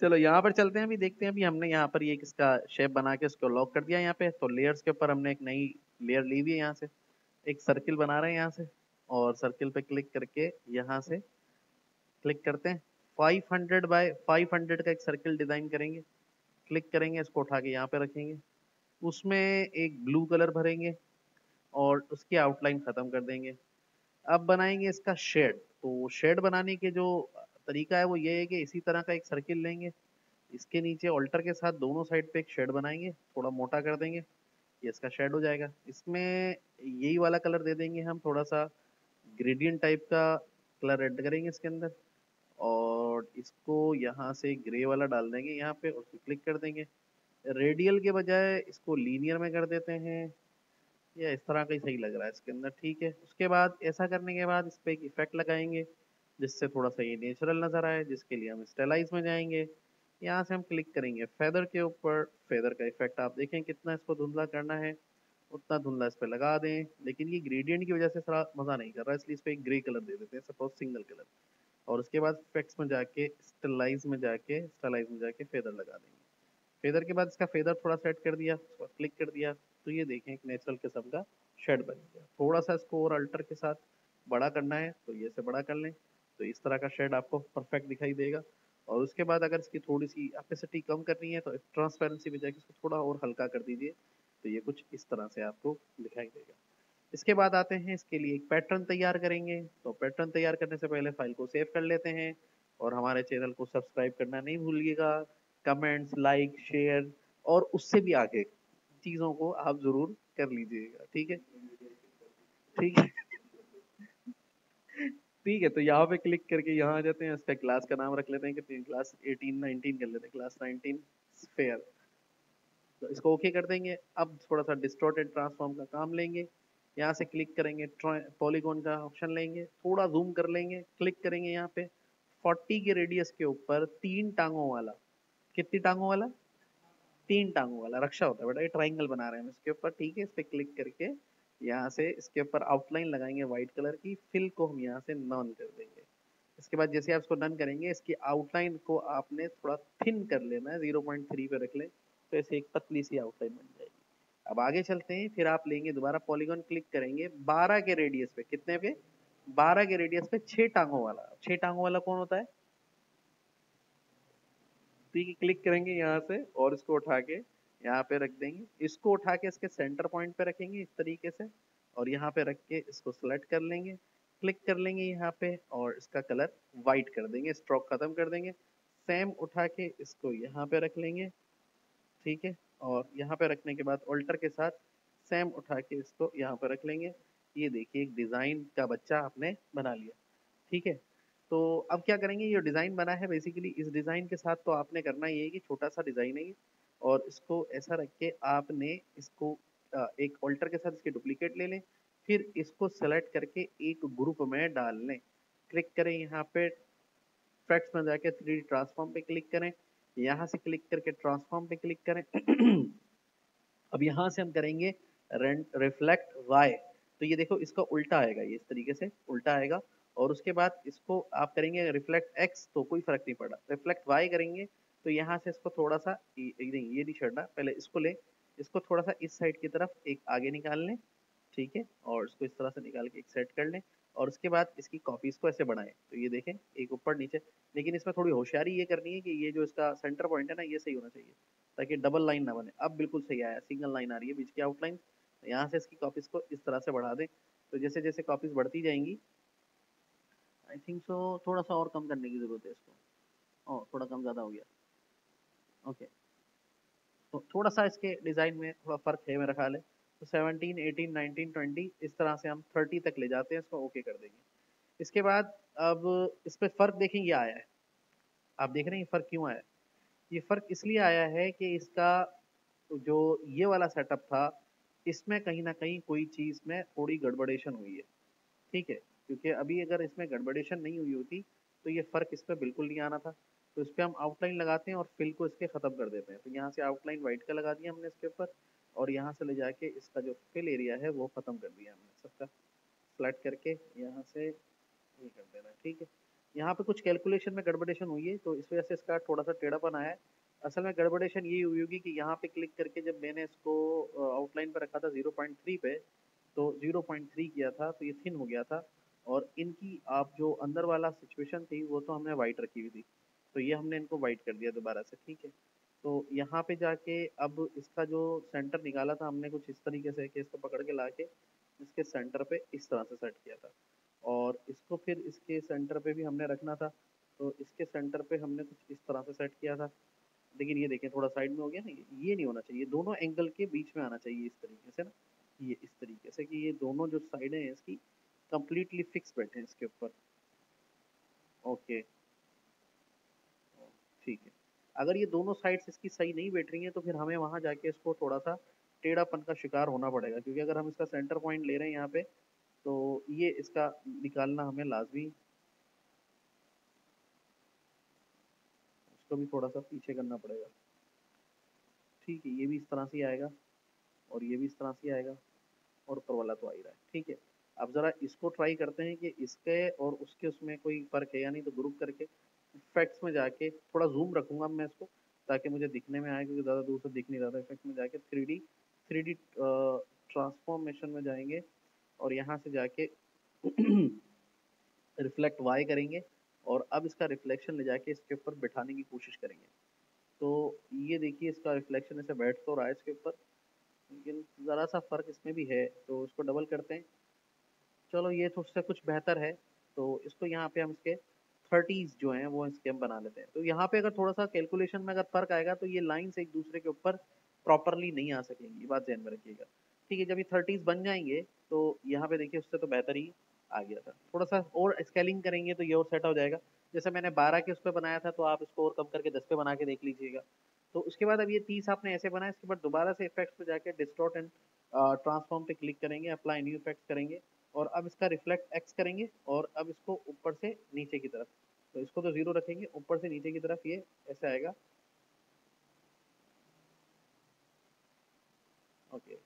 चलो यहाँ पर चलते हैं अभी, देखते हैं अभी हमने यहाँ पर ये किसका शेप बना के उसको लॉक कर दिया यहाँ पे। तो लेयर्स के ऊपर हमने एक नई लेयर ली हुई है यहाँ से। एक सर्किल बना रहे हैं यहाँ से और सर्किल पे क्लिक करके यहाँ से क्लिक करते हैं। 500 हंड्रेड बाय 500 का एक सर्किल डिज़ाइन करेंगे। क्लिक करेंगे, इसको उठा के यहाँ पे रखेंगे। उसमें एक ब्लू कलर भरेंगे और उसकी आउटलाइन खत्म कर देंगे। अब बनाएँगे इसका शेड तो शेड बनाने के जो तरीका है वो ये है कि इसी तरह का एक सर्किल लेंगे। इसके नीचे ऑल्टर के साथ दोनों साइड पे एक शेड बनाएँगे, थोड़ा मोटा कर देंगे, ये इसका शेड हो जाएगा। इसमें यही वाला कलर दे देंगे हम, थोड़ा सा ग्रेडियंट टाइप का कलर ऐड करेंगे इसके अंदर। और इसको यहाँ से ग्रे वाला डाल देंगे यहाँ पे, और क्लिक कर देंगे। रेडियल के बजाय इसको लीनियर में कर देते हैं। या इस तरह का ही सही लग रहा है इसके अंदर, ठीक है। उसके बाद, ऐसा करने के बाद इस पर एक इफ़ेक्ट लगाएँगे। जिससे थोड़ा सा ये नेचुरल नज़र आए, जिसके लिए हम स्टेलाइज में जाएँगे। यहाँ से हम क्लिक करेंगे फेदर के ऊपर। फेदर का इफ़ेक्ट आप देखें कितना इसको धुंधला करना है। उतना धुंधला इस पर लगा दें, लेकिन ये ग्रेडियंट की वजह से थोड़ा मज़ा नहीं कर रहा, इसलिए इस पर एक ग्रे कलर दे देते हैं सपोज़ सिंगल कलर और उसके बाद इफेक्ट्स में जाके स्टेलाइज में जाके स्टेलाइज में जाके फेदर लगा देंगे। फेदर के बाद इसका फेदर थोड़ा सेट कर दिया, उसको क्लिक कर दिया तो ये देखें एक नेचुरल किस्म का शेड बन गया। थोड़ा सा इसको और अल्टर के साथ बड़ा करना है तो ये से बड़ा कर लें। तो इस तरह का शेड आपको परफेक्ट दिखाई देगा। और उसके बाद अगर इसकी थोड़ी सी एपेसिटी कम करनी है तो ट्रांसपेरेंसी में जाके इसको थोड़ा और हल्का कर दीजिए तो ये कुछ इस तरह से आपको दिखाई देगा। इसके बाद आते हैं, इसके लिए एक पैटर्न तैयार करेंगे। तो पैटर्न तैयार करने से पहले फ़ाइल को सेव कर लेते हैं और हमारे चैनल को सब्सक्राइब करना नहीं भूलिएगा। कमेंट्स लाइक शेयर और उससे भी आगे चीज़ों को आप ज़रूर कर लीजिएगा, ठीक है? ठीक है? ठीक है तो यहाँ पे क्लिक करके यहाँ आ जाते हैं इसका क्लास का नाम रख लेते हैं कि क्लास 18 19 कर लेते हैं क्लास 19 फेयर तो इसको ओके कर देंगे। अब थोड़ा सा डिस्टोर्टेड ट्रांसफॉर्म का काम लेंगे। यहाँ से क्लिक करेंगे पॉलीगॉन का ऑप्शन लेंगे, थोड़ा जूम कर लेंगे क्लिक करेंगे यहाँ पे। 40 के रेडियस के ऊपर तीन टांगों वाला। कितनी टांगों वाला? तीन टांगों वाला। रक्षा होता है बेटा, ये ट्राइंगल बना रहे हैं इसके ऊपर। ठीक है, इस पर क्लिक करके यहाँ से इसके ऊपर आउटलाइन लगाएँगे व्हाइट कलर की फिल को हम यहाँ से नॉन कर देंगे। इसके बाद जैसे आप इसको डन करेंगे, इसकी आउटलाइन को आपने थोड़ा थिन कर लेना है ज़ीरो पॉइंट थ्री पे रख लें तो ऐसे एक पतली सी आउटलाइन बन जाएगी। अब आगे चलते हैं, फिर आप लेंगे दोबारा पॉलीगॉन क्लिक करेंगे, बारह के रेडियस पे, कितने पे बारह के रेडियस पे छह टांगों वाला। छह टांगों वाला कौन होता है? है क्लिक करेंगे यहाँ से और इसको उठा के यहाँ पे रख देंगे। इसको उठा के इसके सेंटर पॉइंट पे रखेंगे इस तरीके से और यहाँ पे रख के इसको सेलेक्ट कर लेंगे। क्लिक कर लेंगे यहाँ पे और इसका कलर वाइट कर देंगे स्ट्रोक खत्म कर देंगे। सेम उठा के इसको यहाँ पे रख लेंगे, ठीक है? और यहाँ पे रखने के बाद ऑल्टर के साथ सेम उठा के इसको यहाँ पे रख लेंगे। ये देखिए एक डिज़ाइन का बच्चा आपने बना लिया, ठीक है? तो अब क्या करेंगे? ये डिज़ाइन बना है बेसिकली इस डिज़ाइन के साथ तो आपने करना ये है कि छोटा सा डिज़ाइन है ये। और इसको ऐसा रख के आपने इसको एक ऑल्टर के साथ इसके डुप्लीकेट ले लें, फिर इसको सेलेक्ट करके एक ग्रुप में डाल लें। क्लिक करें यहाँ पे फैक्ट्स में जाके थ्री ट्रांसफॉर्म पे क्लिक करें, यहाँ से क्लिक करके ट्रांसफॉर्म पे क्लिक करें। अब यहाँ से हम करेंगे रिफ्लेक्ट वाई तो ये देखो, इसका उल्टा आएगा, ये इस तरीके से उल्टा आएगा, और उसके बाद इसको आप करेंगे रिफ्लेक्ट एक्स तो कोई फ़र्क नहीं पड़ा। रिफ्लेक्ट वाई करेंगे तो यहाँ से इसको थोड़ा सा नहीं, ये नहीं छड़ना। पहले इसको ले, इसको थोड़ा सा इस साइड की तरफ़ एक आगे निकाल लें, ठीक है? और इसको इस तरह से निकाल के एक सेट कर लें और उसके बाद इसकी कॉपीज को ऐसे बढ़ाएँ तो ये देखें, एक ऊपर नीचे। लेकिन इसमें थोड़ी होशियारी ये करनी है कि ये जो इसका सेंटर पॉइंट है ना, ये सही होना चाहिए, ताकि डबल लाइन ना बने। अब बिल्कुल सही आया सिंगल लाइन आ रही है, बीच की आउटलाइन यहाँ से इसकी कॉपीज को इस तरह से बढ़ा दें। तो जैसे जैसे कॉपीज बढ़ती जाएँगी आई थिंक सो थोड़ा सा और कम करने की ज़रूरत है इसको। और थोड़ा कम ज़्यादा हो गया। ओके तो थोड़ा सा इसके डिज़ाइन में थोड़ा फ़र्क है मेरा ख्याल है। तो 17, 18, 19, 20 इस तरह से हम 30 तक ले जाते हैं इसको ओके कर देंगे। इसके बाद अब इस पर फ़र्क देखें ये आया है। आप देख रहे हैं ये फ़र्क क्यों आया ये फ़र्क इसलिए आया है कि इसका जो ये वाला सेटअप था इसमें कहीं ना कहीं कोई चीज़ में थोड़ी गड़बड़ेशन हुई है। ठीक है? क्योंकि अभी अगर इसमें गड़बड़ेशन नहीं हुई होती तो ये फ़र्क इस पर बिल्कुल नहीं आना था। तो इस पर हम आउटलाइन लगाते हैं और फिल को इसके ख़त्म कर देते हैं। तो यहाँ से आउटलाइन वाइट का लगा दिया हमने इसके ऊपर और यहाँ से ले जाके इसका जो फिल एरिया है वो ख़त्म कर दिया हमने सबका। फ्लैट करके यहाँ से ये कर देना ठीक है? यहाँ पे कुछ कैलकुलेशन में गड़बड़ेशन हुई है तो इस वजह से इसका थोड़ा सा टेढ़ापन आया है। असल में गड़बड़ेशन ये हुई होगी कि यहाँ पे क्लिक करके जब मैंने इसको आउटलाइन पे रखा था 0.3 पे तो 0.3 किया था तो ये थिन हो गया था और इनकी आप जो अंदर वाला सिचुएशन थी वो तो हमने वाइट रखी हुई थी। तो ये हमने इनको वाइट कर दिया दोबारा से, ठीक है? तो यहाँ पे जाके अब इसका जो सेंटर निकाला था हमने कुछ इस तरीके से कि इसको पकड़ के ला के इसके सेंटर पे इस तरह से सेट किया था। और इसको फिर इसके सेंटर पे भी हमने रखना था तो इसके सेंटर पे हमने कुछ इस तरह से सेट किया था। लेकिन ये देखें, थोड़ा साइड में हो गया ना, ये नहीं होना चाहिए, दोनों एंगल के बीच में आना चाहिए इस तरीके से ना, ये इस तरीके से कि ये दोनों जो साइडें हैं इसकी कंप्लीटली फिक्स बैठे हैं इसके ऊपर। ओके ठीक है। अगर ये दोनों साइड्स इसकी सही नहीं बैठ रही हैं तो फिर हमें वहाँ जाके इसको थोड़ा सा टेढ़ापन का शिकार होना पड़ेगा, क्योंकि अगर हम इसका सेंटर पॉइंट ले रहे हैं यहाँ पे तो ये इसका निकालना हमें लाजमी उसको भी थोड़ा सा पीछे करना पड़ेगा। ठीक है, ये भी इस तरह से आएगा और ये भी इस तरह से आएगा और ऊपर वाला तो आ ही रहा है। ठीक है, अब ज़रा इसको ट्राई करते हैं कि इसके और उसके उसमें कोई फ़र्क है या नहीं तो ग्रुप करके इफेक्ट्स में जाके थोड़ा जूम रखूँगा मैं इसको, ताकि मुझे दिखने में आए, क्योंकि ज़्यादा दूर से दिख नहीं रहा था इफ़ेक्ट में जाके। Three D three D transformation में जाएँगे और यहाँ से जाके रिफ्लेक्ट वाई करेंगे और अब इसका रिफ्लेक्शन ले जाके इसके ऊपर बिठाने की कोशिश करेंगे। तो ये देखिए, इसका रिफ्लेक्शन ऐसे बैठ तो रहा है इसके ऊपर, लेकिन ज़रा सा फ़र्क इसमें भी है तो इसको डबल करते हैं। चलो, ये तो उससे कुछ बेहतर है तो इसको यहाँ पे हम इसके थर्टीज जो हैं, वो इसके हम बना लेते हैं। तो यहाँ पे अगर थोड़ा सा कैलकुलेशन में अगर फ़र्क आएगा तो ये लाइन्स एक दूसरे के ऊपर प्रॉपरली नहीं आ सकेंगी बात ध्यान में रखिएगा। ठीक है, जब ये थर्टीज बन जाएँगे तो यहाँ पे देखिए उससे तो बेहतर ही आ गया था। थोड़ा सा और स्केलिंग करेंगे तो ये और सेट हो जाएगा। जैसे मैंने बारह के उस पर बनाया था तो आप इसको और कम करके दस पे बना के देख लीजिएगा। तो उसके बाद अब ये तीस आपने ऐसे बनाया, इसके बाद दोबारा से इफेक्ट्स पे जाके डिस्टॉर्ट एंड ट्रांसफॉर्म पे क्लिक करेंगे अप्लाई न्यू इफेक्ट्स करेंगे। और अब इसका रिफ्लेक्ट एक्स करेंगे और अब इसको ऊपर से नीचे की तरफ़। तो इसको तो ज़ीरो रखेंगे, ऊपर से नीचे की तरफ़ ये ऐसे आएगा। ओके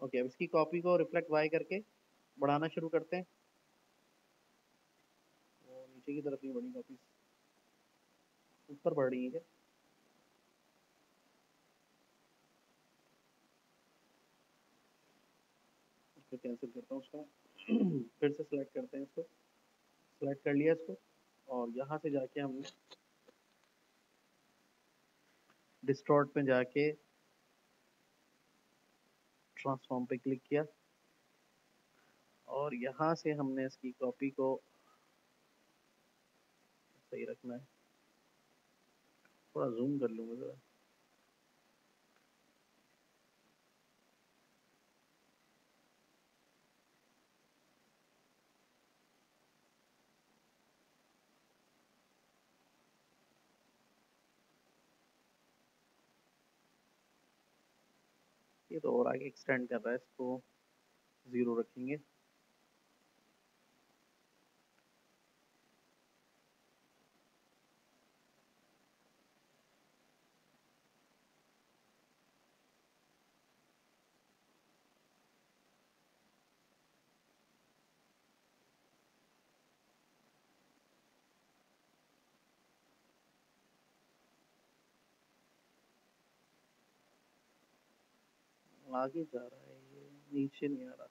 ओके अब इसकी कॉपी को रिफ्लेक्ट वाई करके बढ़ाना शुरू करते हैं। नीचे की तरफ़ नहीं बढ़ी कॉपी ऊपर बढ़ रही है। इसको कैंसिल करता हूँ उसका। फिर से सिलेक्ट करते हैं इसको। सिलेक्ट कर लिया इसको और यहाँ से जाके हमने डिस्टॉर्ट पे जाके ट्रांसफॉर्म पे क्लिक किया। और यहाँ से हमने इसकी कॉपी को सही रखना है। थोड़ा जूम कर लूँगा ज़रा। ये तो और आगे एक्सटेंड कर रहा है, इसको ज़ीरो रखेंगे। आगे जा रहा है, ये नीचे नहीं आ रहा।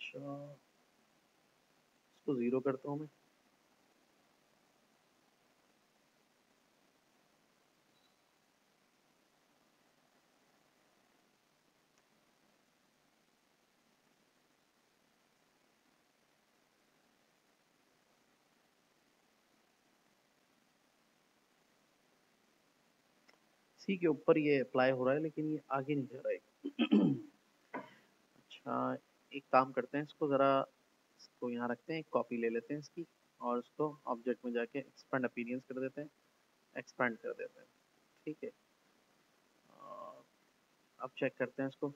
अच्छा इसको ज़ीरो करता हूँ मैं। सी के ऊपर ये अप्लाई हो रहा है, लेकिन ये आगे नहीं जा रहा है। अच्छा एक काम करते हैं इसको ज़रा, इसको यहाँ रखते हैं, एक कॉपी ले लेते हैं इसकी, और इसको ऑब्जेक्ट में जाके एक्सपेंड अपीरियंस कर देते हैं एक्सपेंड कर देते हैं। ठीक है। अब चेक करते हैं इसको।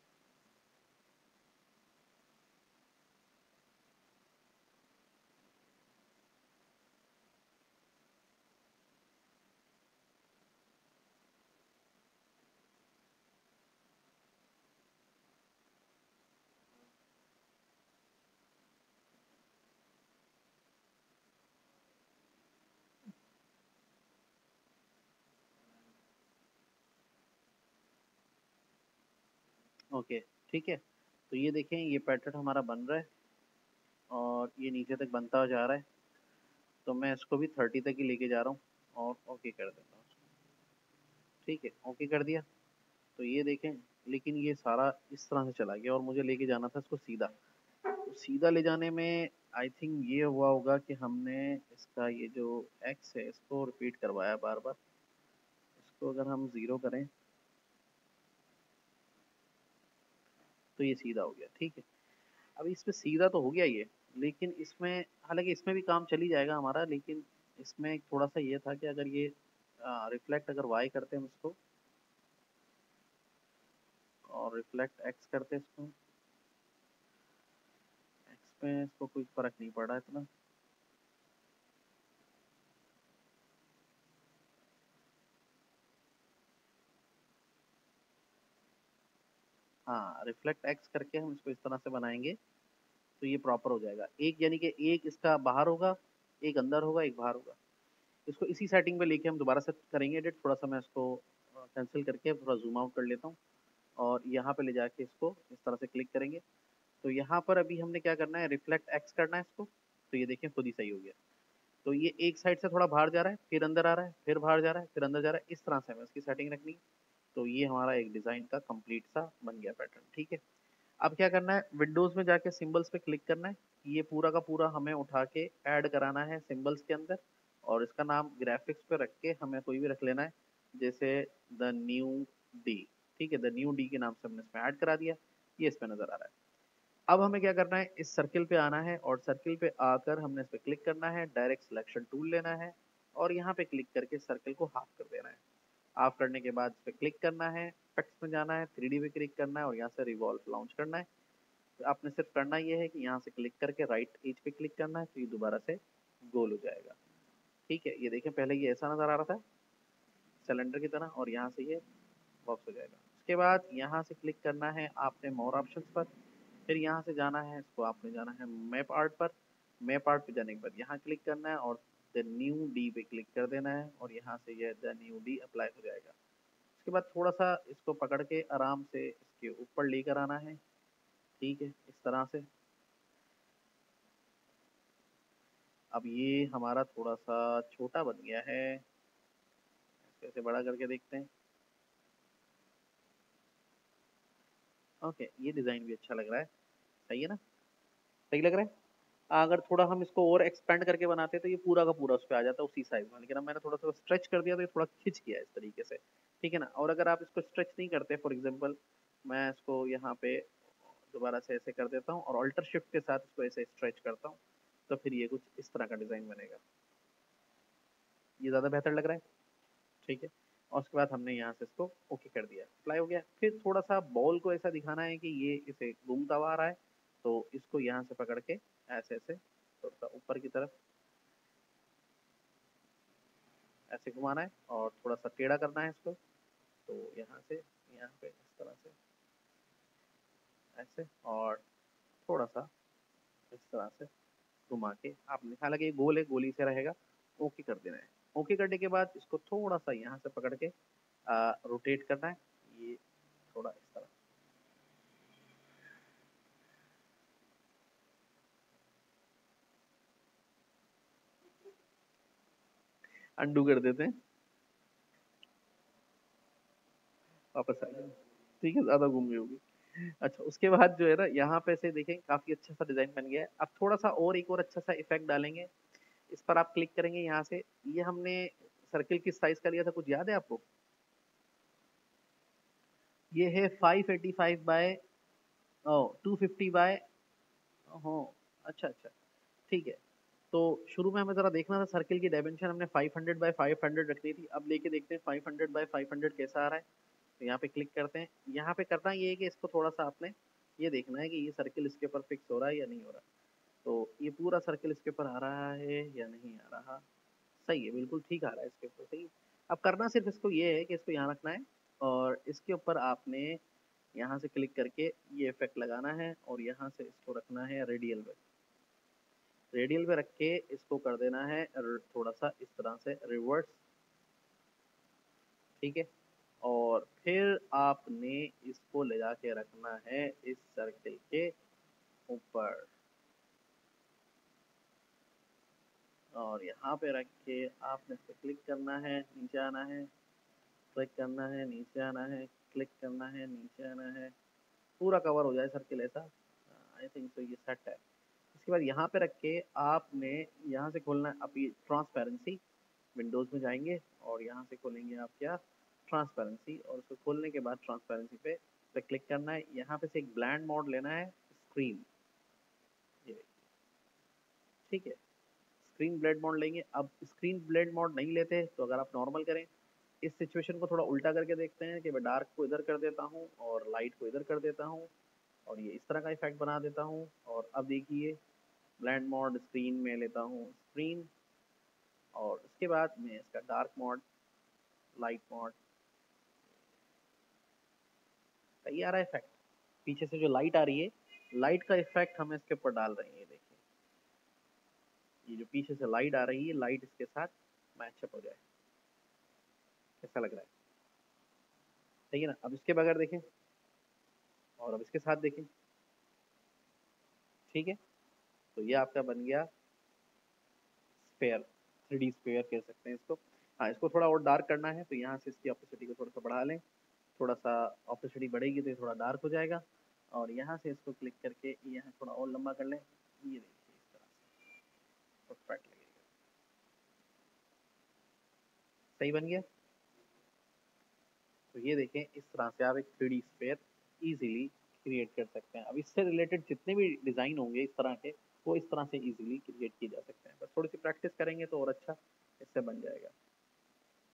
ओके, ठीक है। तो ये देखें, ये पैटर्न हमारा बन रहा है और ये नीचे तक बनता हुआ जा रहा है। तो मैं इसको भी थर्टी तक ही लेके जा रहा हूँ और ओके कर देता हूँ ठीक है ओके कर दिया। तो ये देखें, लेकिन ये सारा इस तरह से चला गया और मुझे लेके जाना था इसको सीधा। तो सीधा ले जाने में आई थिंक ये हुआ होगा कि हमने इसका ये जो एक्स है, इसको रिपीट करवाया बार बार इसको अगर हम ज़ीरो करें तो ये सीधा हो गया, ठीक है। अब इसमें सीधा तो हो गया ये, लेकिन इसमें, हालाँकि इसमें भी काम चली जाएगा हमारा, लेकिन इसमें थोड़ा सा ये था कि अगर ये रिफ्लेक्ट अगर वाई करते हैं इसको, और रिफ्लेक्ट एक्स करते हैं इसको एक्स पे इसको कोई फ़र्क नहीं पड़ रहा इतना। हाँ रिफ्लेक्ट एक्स करके हम इसको इस तरह से बनाएँगे तो ये प्रॉपर हो जाएगा। एक यानी कि एक इसका बाहर होगा, एक अंदर होगा, एक बाहर होगा। इसको इसी सेटिंग पे लेके हम दोबारा से करेंगे एडिट थोड़ा सा मैं इसको कैंसिल करके थोड़ा जूम आउट कर लेता हूँ और यहाँ पे ले जाके इसको इस तरह से क्लिक करेंगे। तो यहाँ पर अभी हमने क्या करना है रिफ्लेक्ट एक्स करना है इसको तो ये देखें खुद ही सही हो गया। तो ये एक साइड से थोड़ा बाहर जा रहा है, फिर अंदर आ रहा है, फिर बाहर जा रहा है, फिर अंदर जा रहा है, इस तरह से हमें इसकी सेटिंग रखनी तो ये हमारा एक डिज़ाइन का कंप्लीट सा बन गया पैटर्न ठीक है? अब क्या करना है? विंडोज़ में जाके सिंबल्स पे क्लिक करना है। ये पूरा का पूरा हमें उठा के ऐड कराना है सिंबल्स के अंदर और इसका नाम ग्राफिक्स पे रख के हमें कोई भी रख लेना है। जैसे द न्यू डी ठीक है? द न्यू डी के नाम से हमने इसमें ऐड करा दिया। ये इस पर नज़र आ रहा है। अब हमें क्या करना है? इस सर्किल पे आना है और सर्किल पे आकर हमने इस पर क्लिक करना है। डायरेक्ट सिलेक्शन टूल लेना है और यहाँ पे क्लिक करके सर्किल को हाफ़ कर देना है। ऑफ़ करने के बाद इस पर क्लिक करना है इफेक्ट्स में जाना है थ्री पे क्लिक करना है और यहाँ से रिवॉल्व लॉन्च करना है। तो आपने सिर्फ़ करना ये है कि यहाँ से क्लिक करके राइट एज पे क्लिक करना है तो ये दोबारा से गोल हो जाएगा। ठीक है, ये देखें पहले ये ऐसा नज़र आ रहा था सिलेंडर की तरह, और यहाँ से ये बॉक्स हो जाएगा। उसके बाद यहाँ से क्लिक करना है आपने मोर ऑप्शन पर, फिर यहाँ से जाना है, इसको आपने जाना है मैप आर्ट पर। मैप आर्ट पे जाने के बाद यहाँ क्लिक करना है और द न्यू डी पे क्लिक कर देना है और यहाँ से यह द न्यू डी अप्लाई हो जाएगा। उसके बाद थोड़ा सा इसको पकड़ के आराम से इसके ऊपर लेकर आना है। ठीक है, इस तरह से। अब ये हमारा थोड़ा सा छोटा बन गया है। कैसे बड़ा करके देखते हैं। ओके, ये डिज़ाइन भी अच्छा लग रहा है। सही है ना? सही लग रहा है? अगर थोड़ा हम इसको और एक्सपेंड करके बनाते तो ये पूरा का पूरा उस पर आ जाता उसी साइज़ में। लेकिन अब मैंने थोड़ा सा स्ट्रेच कर दिया तो ये थोड़ा खिंच गया इस तरीके से। ठीक है ना? और अगर आप इसको स्ट्रेच नहीं करते फॉर एग्ज़ाम्पल मैं इसको यहाँ पे दोबारा से ऐसे कर देता हूँ, और अल्टर शिफ्ट के साथ इसको ऐसे स्ट्रेच करता हूँ तो फिर ये कुछ इस तरह का डिज़ाइन बनेगा। ये ज़्यादा बेहतर लग रहा है? ठीक है? और उसके बाद हमने यहाँ से इसको ओके कर दिया। अप्लाई हो गया। फिर थोड़ा सा बॉल को ऐसा दिखाना है कि ये इसे घूमता हुआ आ रहा है तो इसको यहाँ से पकड़ के ऐसे ऐसे थोड़ा सा ऊपर की तरफ़। ऐसे घुमाना है और थोड़ा सा टेढ़ा करना है इसको। तो यहाँ से यहाँ पे इस तरह से। ऐसे और थोड़ा सा इस तरह से घुमा के आपने हालाँकि गोल है गोली से रहेगा ओके कर देना है। ओके करने के बाद इसको थोड़ा सा यहाँ से पकड़ के आ, रोटेट करना है। ये थोड़ा इस तरह अंडू कर देते हैं। वापस आ गए ठीक है, ज़्यादा घूम गई होगी। अच्छा उसके बाद जो है ना, यहाँ पे से देखें, काफ़ी अच्छा सा डिज़ाइन बन गया है। अब थोड़ा सा और एक और अच्छा सा इफ़ेक्ट डालेंगे। इस पर आप क्लिक करेंगे यहाँ से। ये हमने सर्किल किस साइज़ का लिया था, कुछ याद है आपको? ये है 585 eighty five by two fifty by हो अच्छा अच्छा। ठीक है। तो शुरू में हमें ज़रा देखना था सर्किल की डायमेंशन हमने 500 बाय 500 रखनी थी। अब लेके देखते हैं 500 बाय 500 कैसा आ रहा है। तो यहाँ पे क्लिक करते हैं। यहाँ पे करना ये है कि इसको थोड़ा सा आपने ये देखना है कि ये सर्किल इसके ऊपर फिक्स हो रहा है या नहीं हो रहा। तो ये पूरा सर्किल इसके ऊपर आ रहा है या नहीं आ रहा? सही है, बिल्कुल ठीक आ रहा है इसके ऊपर, सही अब करना सिर्फ़ इसको ये है कि इसको यहाँ रखना है और इसके ऊपर आपने यहाँ से क्लिक करके ये इफ़ेक्ट लगाना है और यहाँ से इसको रखना है रेडियल पे रेडियल पे रख के इसको कर देना है थोड़ा सा इस तरह से रिवर्स ठीक है? और फिर आपने इसको ले जाके रखना है इस सर्किल के ऊपर. और यहाँ पे रख के आपने इस क्लिक करना है, नीचे आना है क्लिक करना है, नीचे आना है क्लिक करना है, नीचे आना है. पूरा कवर हो जाए सर्किल ऐसा? आई थिंक तो ये सेट है. इसके बाद यहाँ पे रख के आपने यहाँ से खोलना है। आप ये ट्रांसपेरेंसी विंडोज़ में जाएँगे और यहाँ से खोलेंगे आप क्या? ट्रांसपेरेंसी और उसको खोलने के बाद ट्रांसपेरेंसी पे पे क्लिक करना है। यहाँ पे से एक ब्लैंड मोड लेना है स्क्रीन ये ठीक है। स्क्रीन ब्लेड मोड लेंगे। अब स्क्रीन ब्लेड मोड नहीं लेते तो अगर आप नॉर्मल करें, इस सिचुएशन को थोड़ा उल्टा करके देखते हैं कि मैं डार्क को इधर कर देता हूँ और लाइट को इधर कर देता हूँ और ये इस तरह का इफ़ेक्ट बना देता हूँ। और अब देखिए ब्लैंड मोड स्क्रीन में लेता हूँ स्क्रीन और उसके बाद मैं इसका डार्क मोड, लाइट मोड सही आ रहा है इफ़ेक्ट। पीछे से जो लाइट आ रही है, लाइट का इफ़ेक्ट हम इसके ऊपर डाल रहे हैं, देखिए। ये जो पीछे से लाइट आ रही है, लाइट इसके साथ मैचअप हो जाए। कैसा लग रहा है? सही है ना? अब इसके बगैर देखें। और अब इसके साथ देखें। ठीक है? तो ये आपका बन गया स्पेयर थ्री स्पेयर कह सकते हैं इसको। हाँ इसको थोड़ा और डार्क करना है तो यहाँ से इसकी ऑपोसिटी को थोड़ा सा बढ़ा लें। थोड़ा सा ऑपोसिटी बढ़ेगी तो ये थोड़ा डार्क हो जाएगा। और यहाँ से इसको क्लिक करके यहाँ थोड़ा और लंबा कर लें। ये देखिए इस तरह से। परफेक्ट लगेगा। सही बन गया? तो ये देखें, इस तरह से आप एक three D sphere easily create कर सकते हैं। अब इससे रिलेटेड जितने भी डिज़ाइन होंगे इस तरह के वो इस तरह से इजीली क्रिएट किए जा सकते हैं। बस थोड़ी सी प्रैक्टिस करेंगे तो और अच्छा इससे बन जाएगा।